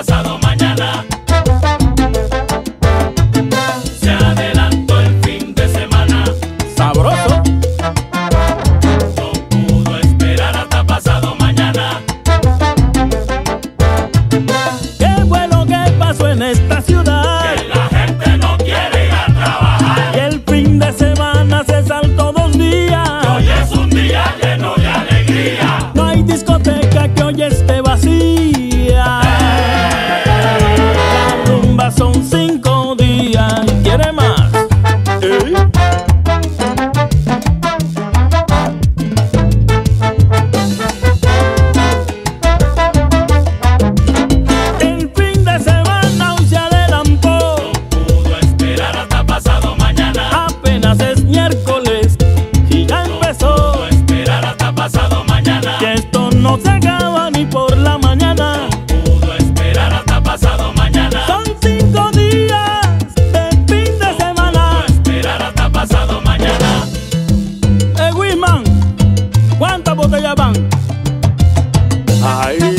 pasado mañana. Se adelantó el fin de semana. Sabroso. No pudo esperar hasta pasado mañana. Qué bueno que pasó en esta ciudad. Que la gente no quiere ir a trabajar. Y el fin de semana se saltó dos días. Y hoy es un día lleno de alegría. No hay discoteca que hoy esté I